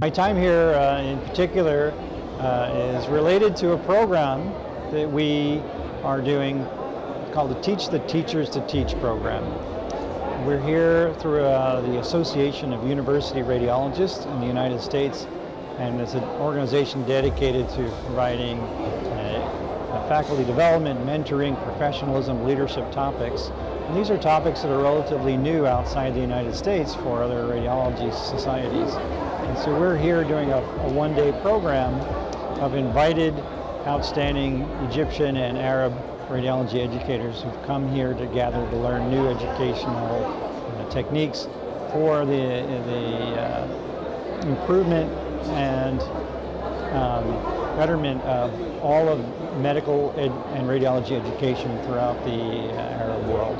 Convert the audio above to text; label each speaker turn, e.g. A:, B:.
A: My time here uh, in particular uh, is related to a program that we are doing called the Teach the Teachers to Teach program. We're here through uh, the Association of University Radiologists in the United States and it's an organization dedicated to providing uh, faculty development, mentoring, professionalism, leadership topics. And these are topics that are relatively new outside the United States for other radiology societies. And so we're here doing a, a one-day program of invited outstanding Egyptian and Arab radiology educators who've come here to gather to learn new educational uh, techniques for the, the uh, improvement and um, betterment of all of medical and radiology education throughout the uh, Arab world.